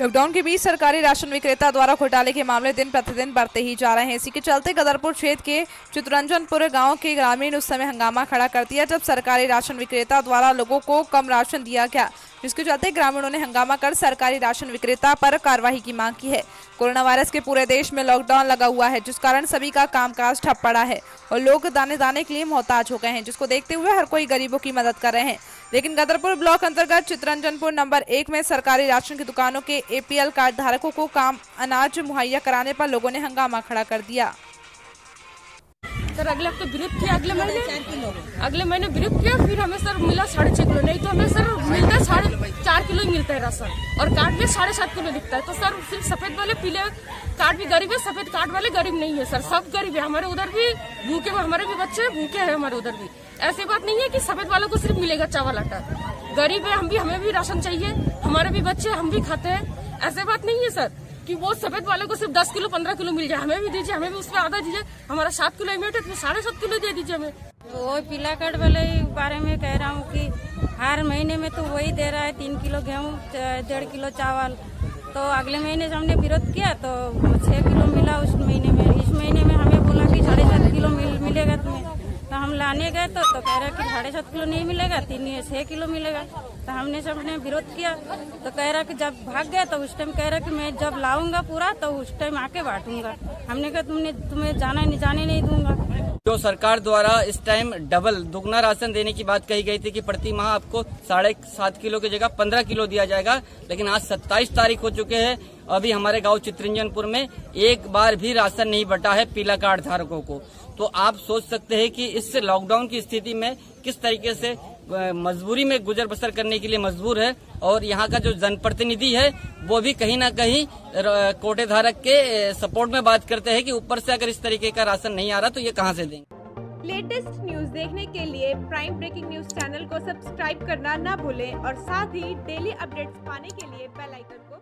Lockdown के बीच सरकारी ration विक्रेता द्वारा घोटाले के मामले दिन प्रतिदिन बढ़ते ही जा रहे हैं। इसी के चलते गदरपुर क्षेत्र के चितरंजनपुर गाँव के ग्रामीण उस समय हंगामा खड़ा कर दिया जब सरकारी राशन विक्रेता द्वारा लोगों को कम राशन दिया गया। जिसके चलते ग्रामीणों ने हंगामा कर सरकारी राशन विक्रेता पर कार्रवाई की मांग की है। कोरोना वायरस के पूरे देश में लॉकडाउन लगा हुआ है, जिस कारण सभी का कामकाज ठप पड़ा है और लोग दाने दाने के लिए मोहताज हो गए हैं, जिसको देखते हुए हर कोई गरीबों की मदद कर रहे हैं। लेकिन गदरपुर ब्लॉक अंतर्गत चित्रंजनपुर नंबर एक में सरकारी राशन की दुकानों के एपीएल कार्ड धारकों को काम, अनाज मुहैया कराने पर लोगों ने हंगामा खड़ा कर दिया। सर, अगले हफ़्ते विरोध किया, अगले महीने? अगले महीने विरोध किया, फिर हमें सर मिला साढ़े छह किलो। नहीं तो हमें सर मिलता है साढ़े चार किलो ही मिलता है राशन और कार्ड में साढ़े सात किलो दिखता है। तो सर, सिर्फ़ सफ़ेद वाले पीले कार्ड भी गरीब है, सफ़ेद कार्ड वाले गरीब नहीं है सर। सब गरीब है। हमारे उधर भी भूखे, हमारे भी बच्चे भूखे हैं हमारे उधर भी। ऐसी बात नहीं है कि सफ़ेद वालों को सिर्फ़ मिलेगा चावल, आटा। गरीब है, हम भी, हमें भी राशन चाहिए। हमारे भी बच्चे, हम भी खाते हैं। ऐसे बात नहीं है सर। कि वो सफ़ेद वाले को सिर्फ़ दस किलो पंद्रह किलो मिल जाए। हमें भी दीजिए हमें भी उसमें आधा दीजिए। हमारा सात किलो इमेट है तो साढ़े सात किलो दे दीजिए हमें। तो वो पीला कार्ड वाले बारे में कह रहा हूँ कि हर महीने में तो वही दे रहा है तीन किलो गेहूँ डेढ़ किलो चावल। तो अगले महीने से हमने विरोध किया तो छह किलो मिला उस महीने में। इस महीने में हमें बोला कि साढ़े सात किलो मिल, मिलेगा तुम्हें। तो हम लाने गए तो तो कह रहा कि साढ़े सात किलो नहीं मिलेगा तीन छह किलो मिलेगा। तो हमने सबने विरोध किया तो कह रहा कि जब भाग गया तो उस टाइम कह रहा कि मैं जब लाऊँगा पूरा तो उस टाइम आके बांटूँगा। हमने कहा, तुमने, तुम्हें जाना नहीं, जाने नहीं दूँगा। जो सरकार द्वारा इस टाइम डबल दुगना राशन देने की बात कही गई थी कि प्रति माह आपको साढ़े सात किलो की जगह पंद्रह किलो दिया जाएगा, लेकिन आज सत्ताईस तारीख हो चुके हैं। अभी हमारे गाँव चित्रंजनपुर में एक बार भी राशन नहीं बटा है पीला कार्ड धारकों को। तो आप सोच सकते हैं कि इस लॉकडाउन की स्थिति में किस तरीके से मजबूरी में गुजर बसर करने के लिए मजबूर है और यहाँ का जो जनप्रतिनिधि है, वो भी कहीं ना कहीं कोटे धारक के सपोर्ट में बात करते हैं कि ऊपर से अगर इस तरीके का राशन नहीं आ रहा तो ये कहाँ से देंगे? लेटेस्ट न्यूज़ देखने के लिए प्राइम ब्रेकिंग न्यूज़ चैनल को सब्सक्राइब करना न भूले और साथ ही डेली अपडेट पाने के लिए बेलाइकन को